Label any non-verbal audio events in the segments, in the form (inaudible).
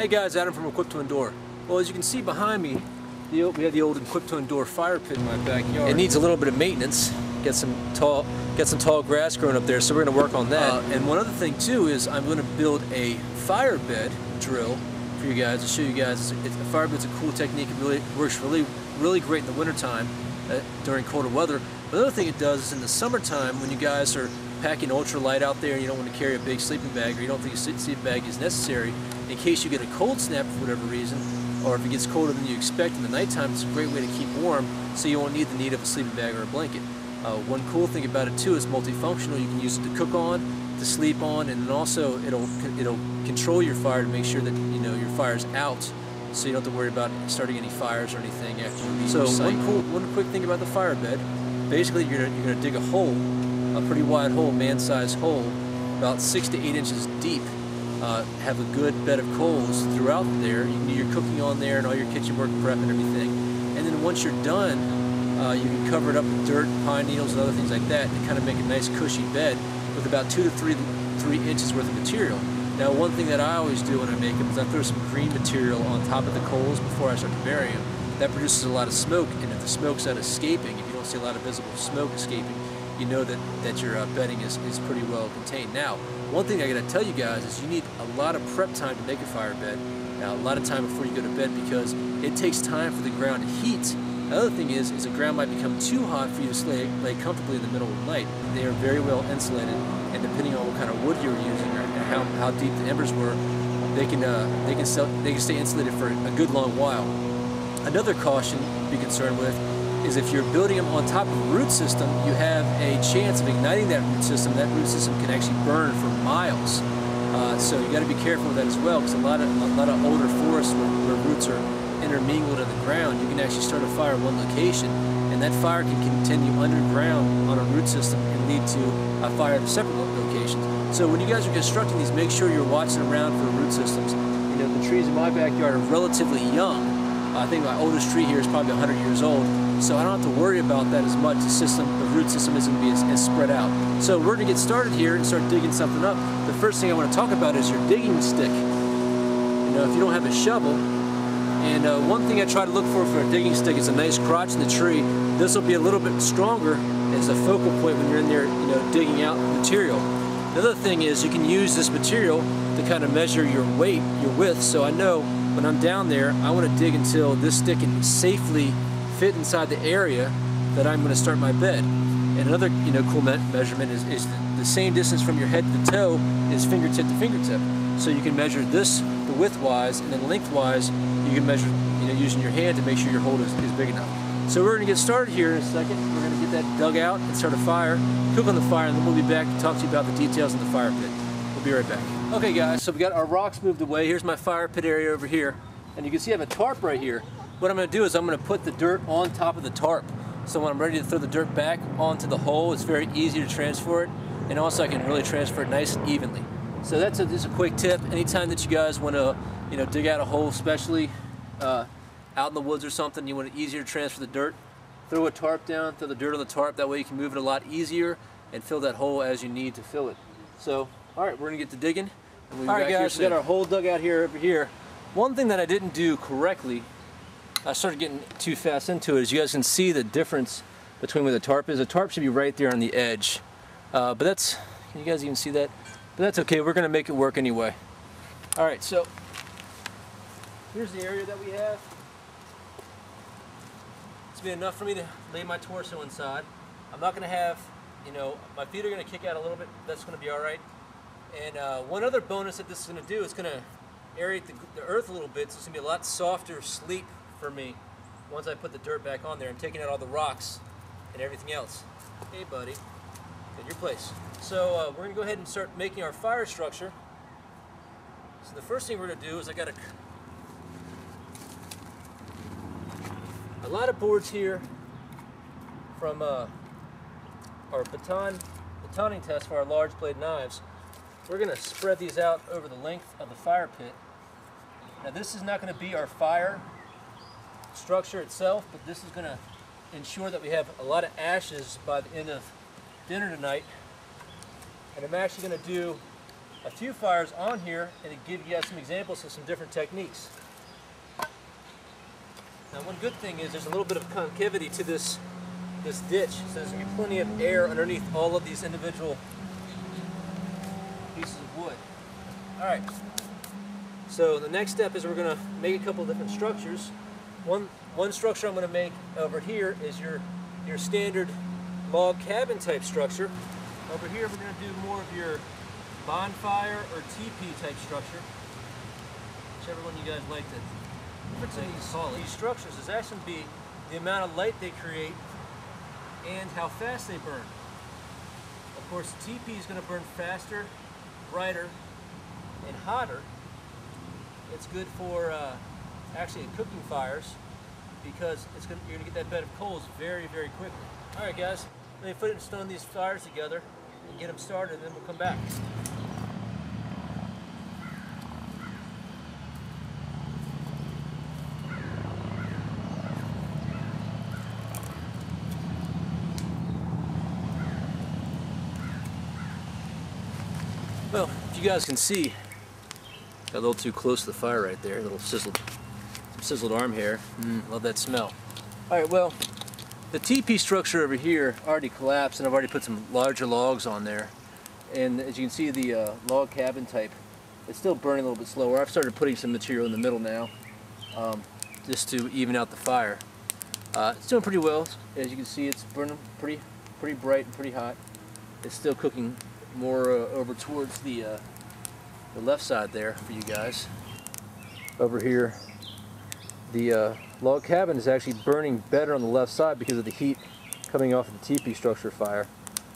Hey guys, Adam from Equip 2 Endure. Well, as you can see behind me, the, we have the old Equip 2 Endure fire pit in my backyard. It needs a little bit of maintenance. Get some tall, get some tall grass growing up there, so we're going to work on that. Uh, and one other thing too is I'm going to build a fire bed drill for you guys to show you guys. It's, a fire bed's a cool technique. It really works really, really great in the wintertime uh, during colder weather. But the other thing it does is in the summertime when you guys are packing ultra light out there and you don't want to carry a big sleeping bag or you don't think a sleeping bag is necessary, in case you get a cold snap for whatever reason, or if it gets colder than you expect in the nighttime, it's a great way to keep warm so you won't need the need of a sleeping bag or a blanket. Uh, one cool thing about it too is multifunctional. You can use it to cook on, to sleep on, and then also it'll it'll control your fire to make sure that you know your fire's out, so you don't have to worry about starting any fires or anything after you leave So one cool, one quick thing about the fire bed, basically you're gonna, you're gonna dig a hole, a pretty wide hole, man-sized hole, about six to eight inches deep. Uh, have a good bed of coals throughout there. You can do your cooking on there and all your kitchen work prep and everything. And then once you're done, uh, you can cover it up with dirt, pine needles, and other things like that to kind of make a nice cushy bed with about two to three three inches worth of material. Now, one thing that I always do when I make them is I throw some green material on top of the coals before I start to bury them. That produces a lot of smoke, and if the smoke's not escaping, if you don't see a lot of visible smoke escaping, you know that, that your uh, bedding is, is pretty well contained. Now, one thing I gotta tell you guys is you need a lot of prep time to make a fire bed. Now, a lot of time before you go to bed because it takes time for the ground to heat the other thing is, is the ground might become too hot for you to lay, lay comfortably in the middle of the night. They are very well insulated, and depending on what kind of wood you're using or how, how deep the embers were, they can uh, they can sell, they can stay insulated for a good long while. Another caution to be concerned with is if you're building them on top of a root system, you have a chance of igniting that root system. That root system can actually burn for miles. Uh, so you got to be careful with that as well, because a lot of a lot of older forests where, where roots are intermingled in the ground, you can actually start a fire at one location, and that fire can continue underground on a root system and lead to a fire at a separate locations. So when you guys are constructing these, make sure you're watching around for root systems. You know, the trees in my backyard are relatively young. I think my oldest tree here is probably 100 years old, so I don't have to worry about that as much. The system, the root system isn't going to be as, as spread out. So we're going to get started here and start digging something up. The first thing I want to talk about is your digging stick. You know, if you don't have a shovel, and uh, one thing I try to look for for a digging stick is a nice crotch in the tree. This will be a little bit stronger as a focal point when you're in there, you know, digging out material. The other thing is you can use this material to kind of measure your weight, your width. So I know when I'm down there, I want to dig until this stick can safely fit inside the area that I'm going to start my bed. And another, you know, cool me measurement is, is the, the same distance from your head to the toe is fingertip to fingertip. So you can measure this the width-wise, and then lengthwise, you can measure you know, using your hand to make sure your hole is, is big enough. So we're going to get started here in a second. We're going to get that dug out and start a fire, cook on the fire, and then we'll be back to talk to you about the details of the fire pit. We'll be right back. Okay guys, so we got our rocks moved away. Here's my fire pit area over here. And you can see I have a tarp right here. What I'm going to do is I'm going to put the dirt on top of the tarp. So when I'm ready to throw the dirt back onto the hole, it's very easy to transfer it. And also I can really transfer it nice and evenly. So that's a, just a quick tip. Anytime that you guys want to, you know, dig out a hole, especially uh, out in the woods or something, you want it easier to transfer the dirt, throw a tarp down, throw the dirt on the tarp. That way you can move it a lot easier and fill that hole as you need to fill it. So, all right, we're gonna get to digging. all right, guys, we got our hole dug out here over here. One thing that I didn't do correctly, I started getting too fast into it, is you guys can see the difference between where the tarp is. The tarp should be right there on the edge. Uh, but that's, can you guys even see that? But that's okay, we're gonna make it work anyway. All right, so here's the area that we have. It's been enough for me to lay my torso inside. I'm not gonna have, you know, my feet are gonna kick out a little bit, that's gonna be all right. And uh, one other bonus that this is gonna do is gonna aerate the, the earth a little bit, so it's gonna be a lot softer sleep for me once I put the dirt back on there. I'm taking out all the rocks and everything else. Hey buddy, in your place. So uh, we're gonna go ahead and start making our fire structure. So the first thing we're gonna do is I got a, a lot of boards here from uh, our baton, batoning test for our large blade knives. We're gonna spread these out over the length of the fire pit. Now this is not gonna be our fire structure itself, but this is gonna ensure that we have a lot of ashes by the end of dinner tonight. And I'm actually going to do a few fires on here and give you guys some examples of some different techniques. Now one good thing is there's a little bit of concavity to this this ditch, so there's to be plenty of air underneath all of these individual pieces of wood. Alright, so the next step is we're going to make a couple different structures. One, one structure I'm going to make over here is your, your standard log cabin type structure. Over here we're going to do more of your bonfire or teepee type structure, whichever one you guys like to in these, these structures is actually be the amount of light they create and how fast they burn. Of course, teepee is going to burn faster, brighter, and hotter. It's good for uh, actually cooking fires because it's gonna, you're to get that bed of coals very, very quickly. All right, guys, let me put it and stone these fires together and get them started, and then we'll come back. Well, if you guys can see, got a little too close to the fire right there, a little sizzled, sizzled arm hair. Mm, love that smell. All right, well, the teepee structure over here already collapsed and I've already put some larger logs on there. And as you can see, the uh, log cabin type, it's still burning a little bit slower. I've started putting some material in the middle now, um, just to even out the fire. Uh, it's doing pretty well. As you can see, it's burning pretty, pretty bright and pretty hot. It's still cooking more uh, over towards the, uh, the left side there for you guys. Over here, the uh, log cabin is actually burning better on the left side because of the heat coming off of the teepee structure fire.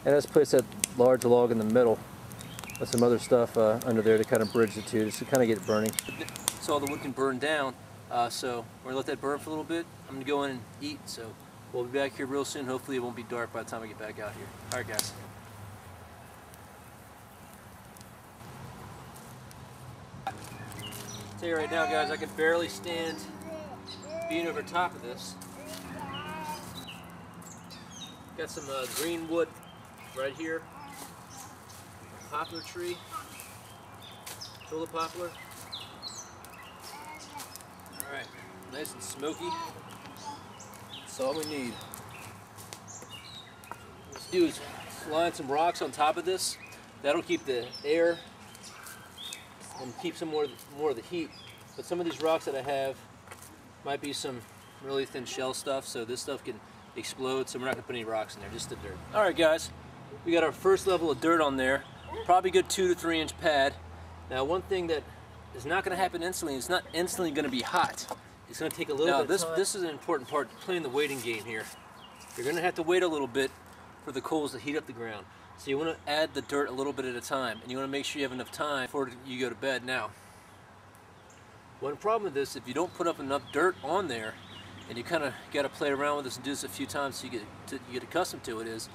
And let's place that large log in the middle with some other stuff uh, under there to kind of bridge the two, just to kind of get it burning. So all the wood can burn down, uh, so we're gonna let that burn for a little bit. I'm gonna go in and eat, so we'll be back here real soon. Hopefully it won't be dark by the time I get back out here. All right, guys. Tell you right now, guys, I can barely stand being over top of this. Got some uh, green wood right here. Poplar tree. Tulip poplar. Alright, nice and smoky. That's all we need. Let's do is line some rocks on top of this. That'll keep the air and keep some more, more of the heat. But some of these rocks that I have might be some really thin shell stuff, so this stuff can explode, so we're not gonna put any rocks in there, just the dirt. All right, guys, we got our first level of dirt on there. Probably good two to three inch pad. Now, one thing that is not gonna happen instantly, it's not instantly gonna be hot. It's gonna take a little now, bit this, this is an important part, playing the waiting game here. You're gonna have to wait a little bit for the coals to heat up the ground. So you want to add the dirt a little bit at a time, and you want to make sure you have enough time before you go to bed. Now, one problem with this, if you don't put up enough dirt on there, and you kind of got to play around with this and do this a few times so you get to, you get accustomed to it, is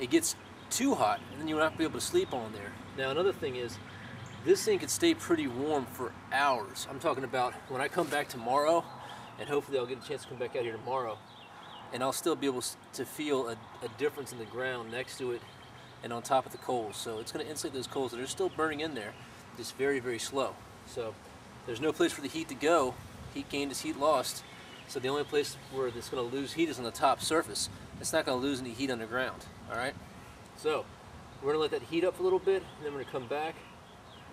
it gets too hot, and then you won't be able to sleep on there. Now, another thing is, this thing can stay pretty warm for hours. I'm talking about when I come back tomorrow, and hopefully I'll get a chance to come back out here tomorrow, and I'll still be able to feel a, a difference in the ground next to it and on top of the coals. So it's going to insulate those coals that are still burning in there, just very, very slow. So there's no place for the heat to go. Heat gained is heat lost. So the only place where it's going to lose heat is on the top surface. It's not going to lose any heat underground. All right. So we're going to let that heat up a little bit, and then we're going to come back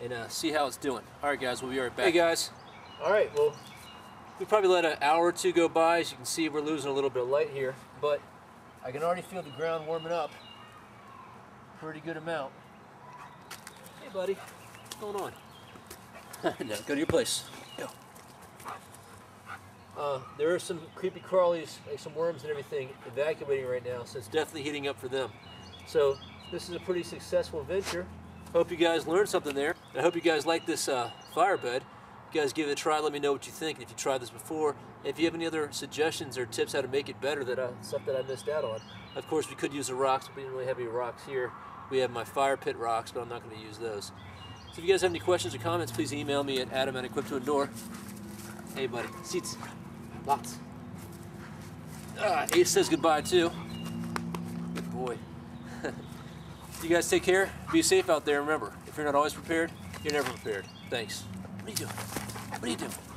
and uh, see how it's doing. All right, guys. We'll be right back. Hey, guys. All right. Well, we probably let an hour or two go by. As you can see, we're losing a little bit of light here, but I can already feel the ground warming up pretty good amount. Hey, buddy. What's going on? (laughs) no, go to your place. Go. Uh, there are some creepy crawlies, like some worms and everything, evacuating right now, so it's definitely heating up for them. So this is a pretty successful venture. Hope you guys learned something there. I hope you guys like this uh, fire bed. You guys give it a try. Let me know what you think. And if you tried this before, if you have any other suggestions or tips how to make it better, that I, stuff that I missed out on. Of course, we could use the rocks, but we didn't really have any rocks here. We have my fire pit rocks, but I'm not going to use those. So if you guys have any questions or comments, please email me at adam at equip to endure. Hey, buddy. Seats. Lots. Ah, Ace says goodbye, too. Good boy. (laughs) you guys take care. Be safe out there. Remember, If you're not always prepared, you're never prepared. Thanks. What are you doing? What are you doing?